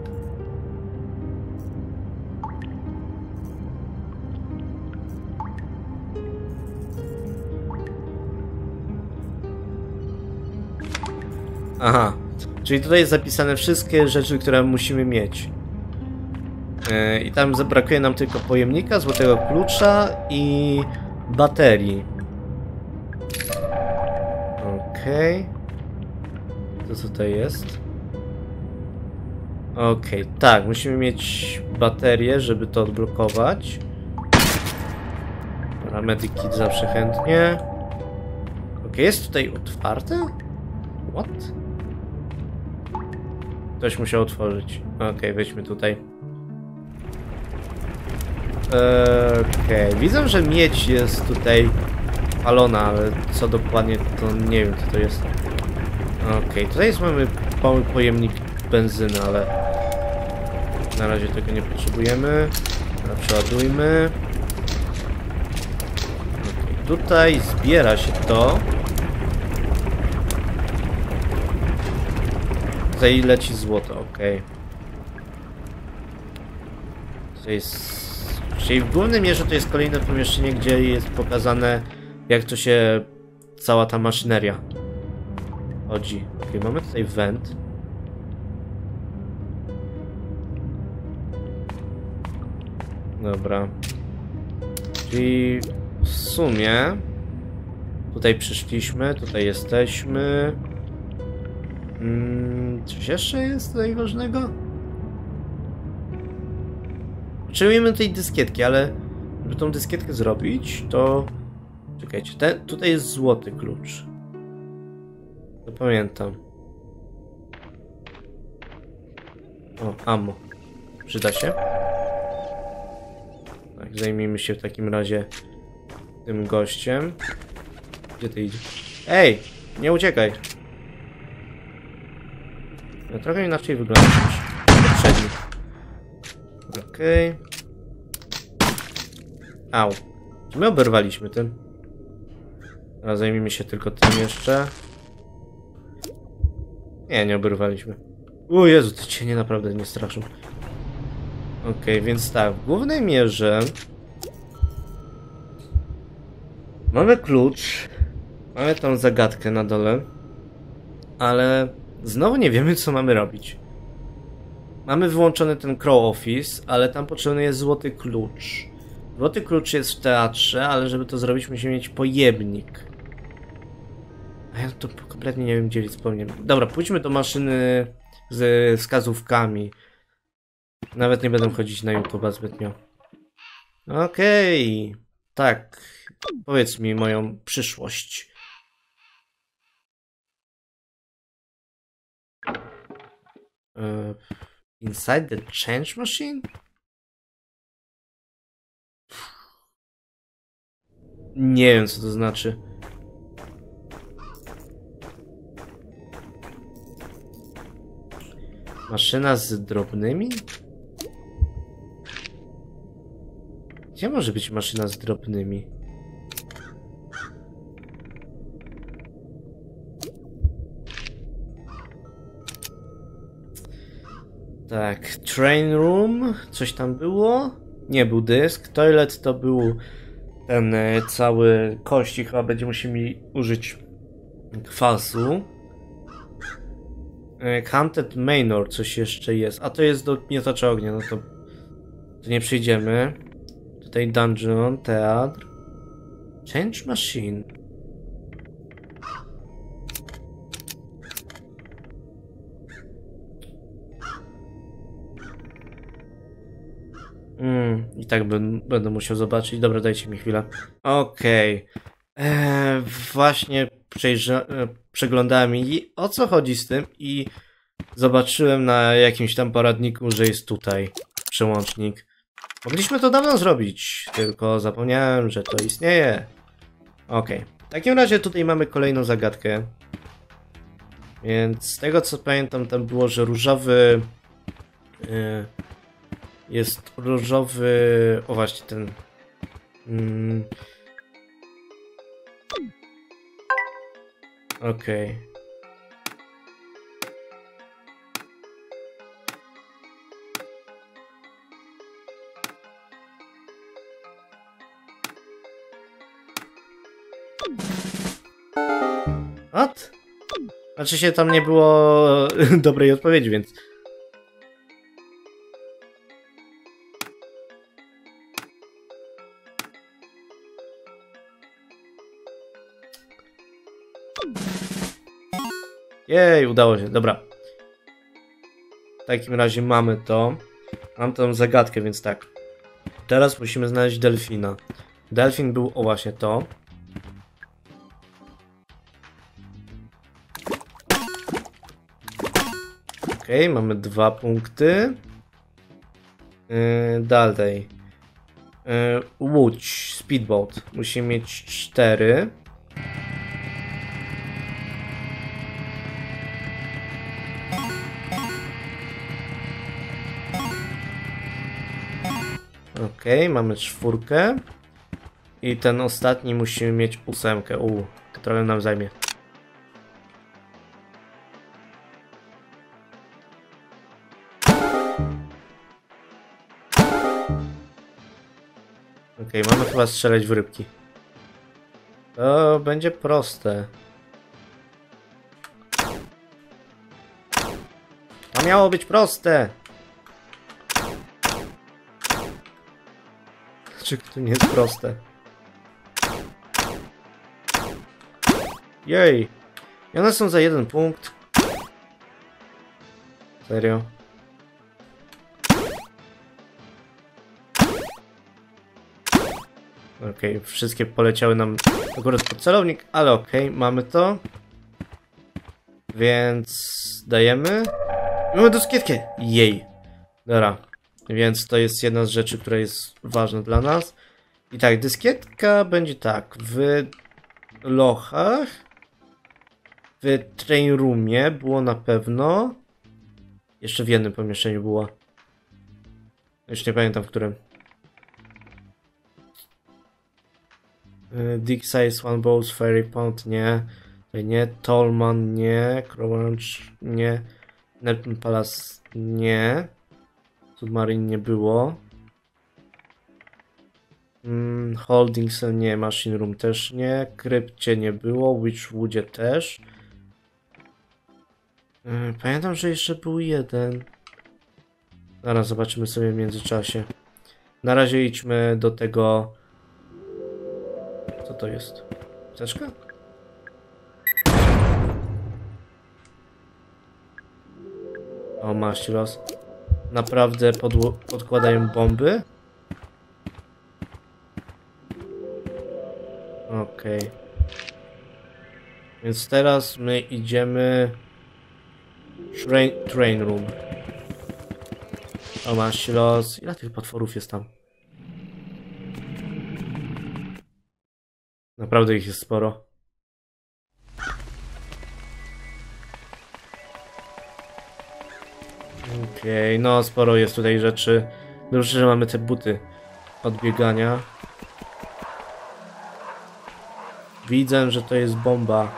Aha, czyli tutaj jest zapisane wszystkie rzeczy, które musimy mieć. Yy, I tam brakuje nam tylko pojemnika, złotego klucza i baterii. Okej. To co tutaj jest? Okej, tak, musimy mieć baterię, żeby to odblokować. Dobra, medikit zawsze chętnie. Okej, jest tutaj otwarte? What? Ktoś musiał otworzyć. Okej, wejdźmy tutaj. Okej, widzę, że miedź jest tutaj palona, ale co dokładnie to nie wiem co to jest. Okej, tutaj jest mamy mały pojemnik benzyny, ale na razie tego nie potrzebujemy. Przeładujmy. Okej, tutaj zbiera się to. Tutaj leci złoto, okej. To jest... Czyli w głównym mierze to jest kolejne pomieszczenie, gdzie jest pokazane jak to się cała ta maszyneria chodzi. Ok, mamy tutaj węd. Dobra. Czyli w sumie tutaj przyszliśmy, tutaj jesteśmy. Mm, coś jeszcze jest tutaj ważnego? Potrzebujemy tej dyskietki, ale żeby tą dyskietkę zrobić, to Czekajcie, tutaj jest złoty klucz. To pamiętam. O, ammo. Przyda się. Tak, zajmijmy się w takim razie tym gościem. Gdzie ty idziesz? Ej! Nie uciekaj! No, trochę inaczej wygląda niż poprzedni. Okej. Okay. Au. Czy my oberwaliśmy tym? Teraz zajmijmy się tylko tym jeszcze. Nie, nie oberwaliśmy. O Jezu, te cienie naprawdę nie straszą. Okay, więc tak, w głównej mierze mamy klucz, mamy tą zagadkę na dole, ale znowu nie wiemy, co mamy robić. Mamy wyłączony ten Crow Office, ale tam potrzebny jest złoty klucz. Złoty klucz jest w teatrze, ale żeby to zrobić musimy mieć pojemnik. A ja to kompletnie nie wiem, gdzie wspomniałem. Dobra, pójdźmy do maszyny z wskazówkami. Nawet nie będę chodzić na YouTube zbytnio. Okej. Okay. Tak. Powiedz mi moją przyszłość. Uh, inside the change machine? Nie wiem, co to znaczy. Maszyna z drobnymi? Gdzie może być maszyna z drobnymi? Tak, train room, coś tam było? Nie był dysk. Toilet to był ten e, cały kości, chyba będziemy musieli użyć kwasu. E, Hunted Manor coś jeszcze jest. A to jest do miotacza ognia, no to, to nie przyjdziemy. Tutaj dungeon, teatr. Change machine. I tak będę musiał zobaczyć. Dobra, dajcie mi chwilę. Okej. Okay. Eee, właśnie E, przeglądałem i o co chodzi z tym i zobaczyłem na jakimś tam poradniku, że jest tutaj przełącznik. Mogliśmy to dawno zrobić, tylko zapomniałem, że to istnieje. Ok. W takim razie tutaj mamy kolejną zagadkę. Więc z tego co pamiętam tam było, że różowy yy, jest różowy, o właśnie ten yy, Okej. Okay. What? Znaczy się tam nie było dobrej odpowiedzi, więc Jej, udało się, dobra. W takim razie mamy to. Mam tą zagadkę, więc tak. Teraz musimy znaleźć delfina. Delfin był, o właśnie to. Okej, mamy dwa punkty. Yy, dalej. Yy, łódź, speedboat. Musimy mieć cztery. Mamy czwórkę. I ten ostatni musimy mieć ósemkę. U, trochę nam zajmie. Okej, mamy chyba strzelać w rybki. To będzie proste. To miało być proste. Czy to nie jest proste? Jej! I one są za jeden punkt. Serio? Okej, wszystkie poleciały nam akurat pod celownik, ale okej, mamy to. Więc dajemy. Mamy dyskietkę! Jej! Dobra, więc to jest jedna z rzeczy, która jest ważna dla nas. I tak, dyskietka będzie tak, w lochach, w train roomie było na pewno. Jeszcze w jednym pomieszczeniu była. Już nie pamiętam w którym. Y, Dick Size, One Balls, Fairy Pond, nie. Nie. Tolman, nie. Crowranch, nie. Neptune Palace, nie. Submarine nie było. Mm, Holding Cell nie, Machine Room też nie, Krypcie nie było, Witchwoodzie też. Yy, Pamiętam, że jeszcze był jeden. Zaraz zobaczymy sobie w międzyczasie. Na razie idźmy do tego... Co to jest? Apteczka? O, masz los. Naprawdę podkładają bomby? Okej. Więc teraz my idziemy... Train, train room. O, masz los. Ile tych potworów jest tam? Naprawdę ich jest sporo. Okej, no sporo jest tutaj rzeczy. Dobrze, że mamy te buty odbiegania. Widzę, że to jest bomba.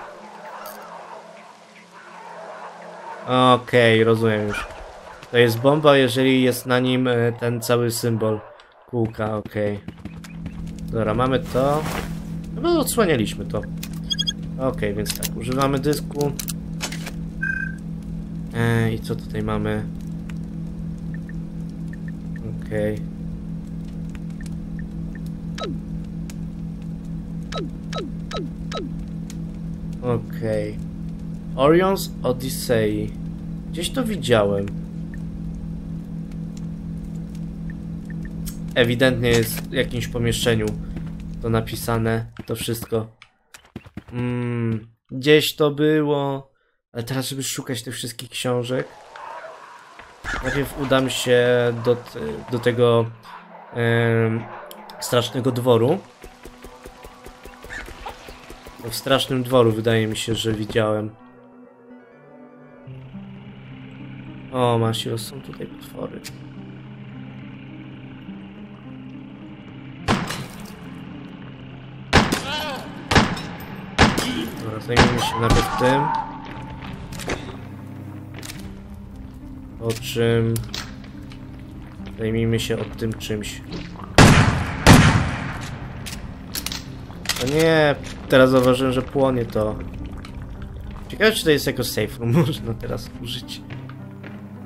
Okej, rozumiem już. To jest bomba, jeżeli jest na nim e, ten cały symbol kółka, okej. Dobra, mamy to. No, odsłanialiśmy to. Okej, więc tak, używamy dysku. E, I co tutaj mamy? Okej. Okej. Orion's Odyssey. Gdzieś to widziałem. Ewidentnie jest w jakimś pomieszczeniu to napisane, to wszystko. Mm, gdzieś to było. Ale teraz, żeby szukać tych wszystkich książek, najpierw udam się do, do tego em, strasznego dworu. W strasznym dworu wydaje mi się, że widziałem. O, Masio, są tutaj potwory. Dobra, zajmiemy się najpierw tym. Po czym... Zajmijmy się od tym czymś. O nie, teraz zauważyłem, że płonie to. Ciekawe, czy to jest jako safe room można teraz użyć.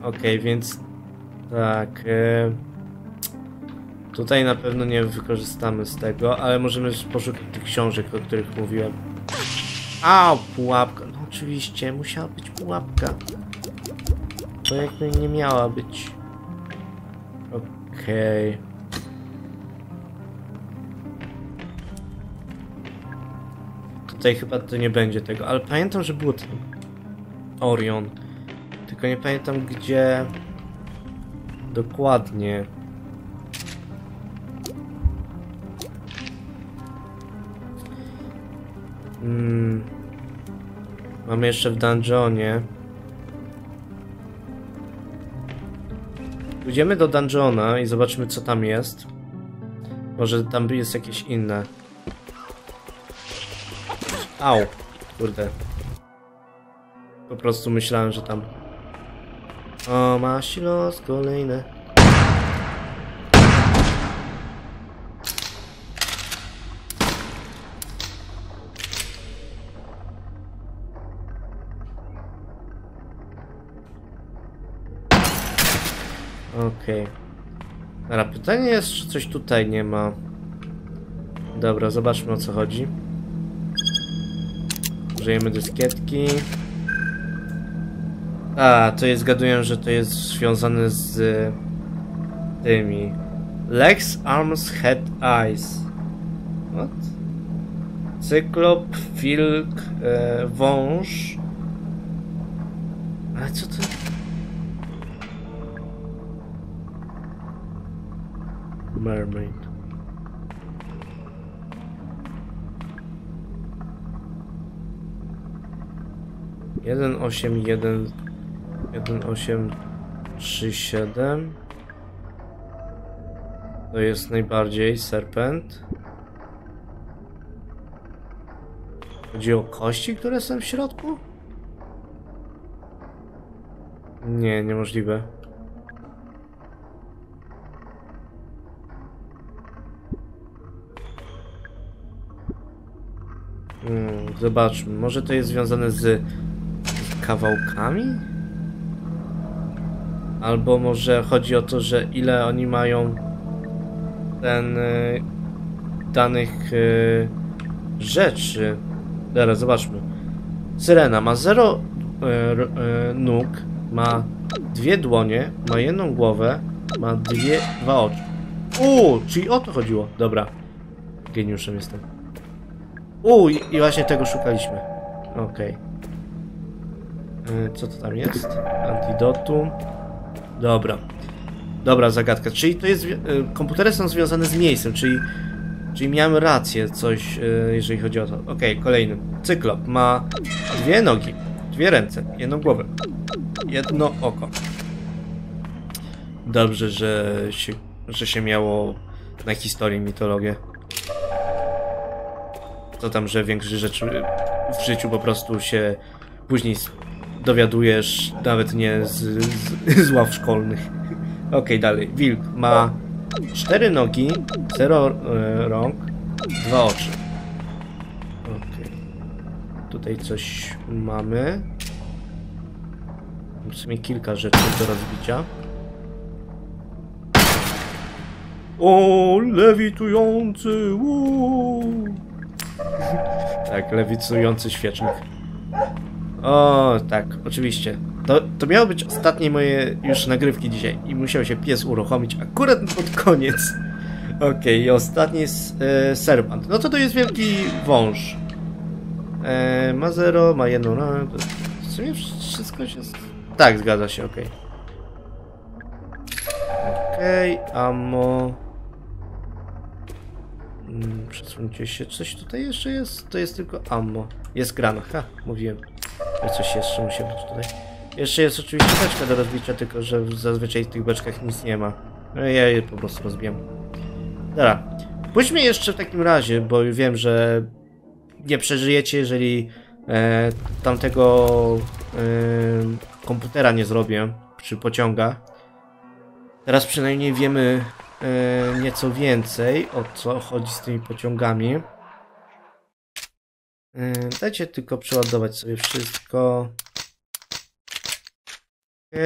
Okej, więc... Tak... E... Tutaj na pewno nie wykorzystamy z tego, ale możemy poszukać tych książek, o których mówiłem. Au, pułapka. No oczywiście, musiała być pułapka. To jakby nie miała być. Okej. Tutaj chyba to nie będzie tego, ale pamiętam, że było ten Orion. Tylko nie pamiętam gdzie dokładnie. Mm. Mamy jeszcze w dungeonie. Pójdziemy do dungeona i zobaczymy co tam jest. Może tam jest jakieś inne. Au, kurde. Po prostu myślałem, że tam... O, masz los kolejne. Okej. Dobra, pytanie jest, czy coś tutaj nie ma. Dobra, zobaczmy o co chodzi. Użyjemy dyskietki. A, to jest, zgaduję, że to jest związane z tymi. Legs, arms, head, eyes. What? Cyklop, wilk, e, wąż. Ale co to? Mermaid. Jeden osiem jeden jeden osiem trzy siedem To jest najbardziej serpent. Chodzi o kości, które są w środku? Nie, niemożliwe. Zobaczmy, może to jest związane z kawałkami? Albo może chodzi o to, że ile oni mają ten y, danych y, rzeczy. Teraz zobaczmy. Syrena ma 0 y, nóg, ma dwie dłonie, ma jedną głowę, ma dwie, dwa oczy. Uuu, czyli o to chodziło. Dobra. Geniuszem jestem. U, i, właśnie tego szukaliśmy. Okej. Okay. Co to tam jest? Antidotum. Dobra. Dobra zagadka. Czyli to jest... Komputery są związane z miejscem, czyli... Czyli miałem rację, coś, jeżeli chodzi o to. Okej, okay, kolejny. Cyklop ma dwie nogi, dwie ręce, jedną głowę, jedno oko. Dobrze, że się, że się miało na historię mitologię to tam, że większość rzeczy w życiu po prostu się później dowiadujesz, nawet nie z, z, z ław szkolnych. Okej, okay, dalej. Wilk ma cztery nogi, zero e, rąk, dwa oczy. Okej. Okay. Tutaj coś mamy. W sumie kilka rzeczy do rozbicia. O, lewitujący! Uuu. Tak, lewicujący świecznik. O, tak, oczywiście. To, to miało być ostatnie moje już nagrywki dzisiaj i musiał się pies uruchomić akurat pod koniec. Okej, okay, i ostatni jest e, serpant. No to to jest wielki wąż. E, ma zero, ma jedną no, W sumie wszystko się... Tak, zgadza się, okej. Okay. Okej, okay, ammo... Mm, przesuńcie się. Coś tutaj jeszcze jest? To jest tylko ammo. Jest gran. Ha, mówiłem. Że coś jeszcze musi być tutaj. Jeszcze jest oczywiście beczka do rozbicia, tylko że zazwyczaj w tych beczkach nic nie ma. No ja je po prostu rozbiję. Dobra. Pójdźmy jeszcze w takim razie, bo wiem, że nie przeżyjecie, jeżeli e, tamtego e, komputera nie zrobię przy pociągach. Teraz przynajmniej wiemy E, nieco więcej o co chodzi z tymi pociągami. E, dajcie tylko przeładować sobie wszystko. Ok.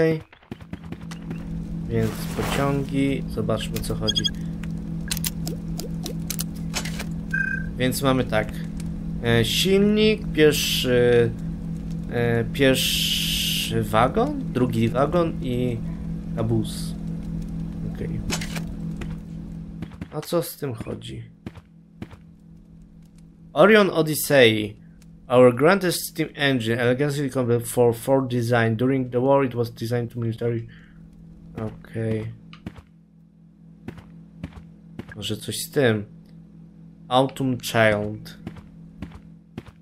Więc pociągi. Zobaczmy co chodzi. Więc mamy tak. E, silnik, pierwszy E, pierwszy wagon, drugi wagon i kabus. Okej. A co z tym chodzi? Orion Odyssey. Our greatest steam engine, elegantly complete for Ford design. During the war, it was designed to military. Okej. Może coś z tym. Autumn Child.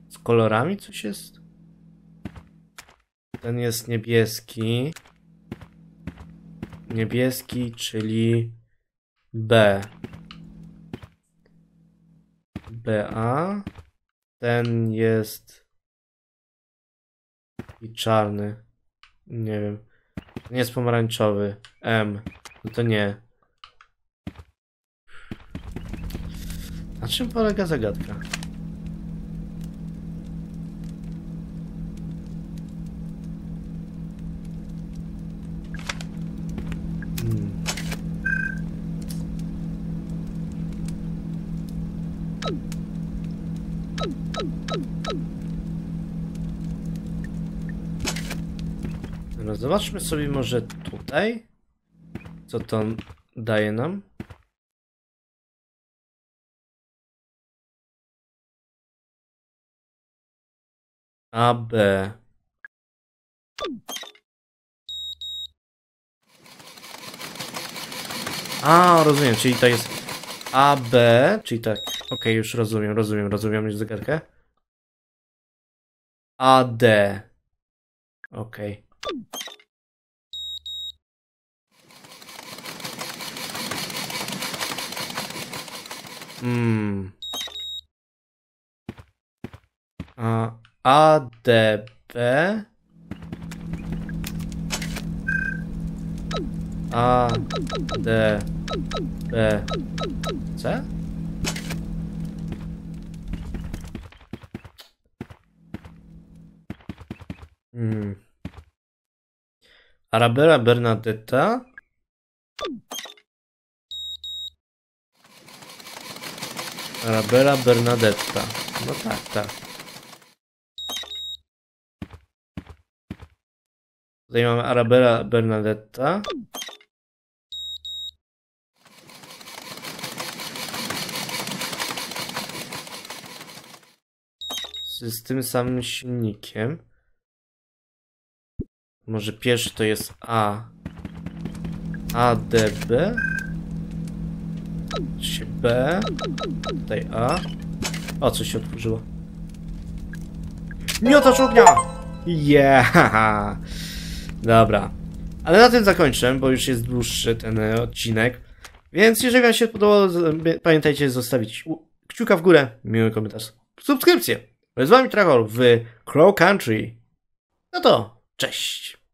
Z kolorami coś jest? Ten jest niebieski. Niebieski, czyli B. BA. Ten jest i czarny. Nie wiem. Nie jest pomarańczowy. M. No to nie. Na czym polega zagadka? Zobaczmy sobie może tutaj. Co to daje nam? A, B. A, rozumiem, czyli to jest A, B, czyli tak. Okej, już rozumiem, rozumiem, rozumiem już zagadkę. A, D. Okej. Hmm. A, D, B. A, D, B, C? Hmm. Arabella Bernadetta. Arabella Bernadetta. No tak, tak. Tutaj mamy Arabella Bernadetta. Z, z tym samym silnikiem. Może pierwszy to jest A. ADB. Czy B. Tutaj A. O, coś się otworzyło. Miotacz ognia! Yeah! Dobra. Ale na tym zakończę, bo już jest dłuższy ten odcinek. Więc jeżeli wam się podobało, pamiętajcie zostawić kciuka w górę, miły komentarz, subskrypcję. Z wami Trachor w Crow Country. No to, cześć!